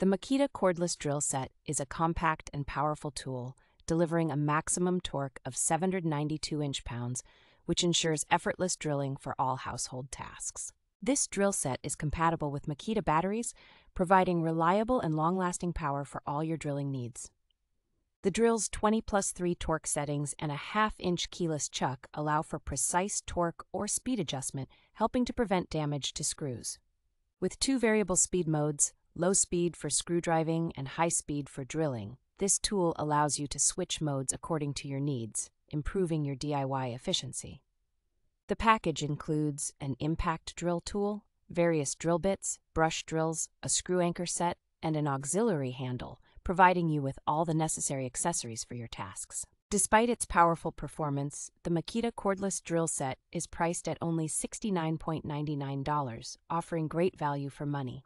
The Makita cordless drill set is a compact and powerful tool, delivering a maximum torque of 792 inch pounds, which ensures effortless drilling for all household tasks. This drill set is compatible with Makita batteries, providing reliable and long lasting power for all your drilling needs. The drill's 20 plus 3 torque settings and a half inch keyless chuck allow for precise torque or speed adjustment, helping to prevent damage to screws. With two variable speed modes, low speed for screw driving and high speed for drilling, this tool allows you to switch modes according to your needs, improving your DIY efficiency. The package includes an impact drill tool, various drill bits, brush drills, a screw anchor set, and an auxiliary handle providing you with all the necessary accessories for your tasks. Despite its powerful performance, the Makita cordless drill set is priced at only $69.99, offering great value for money.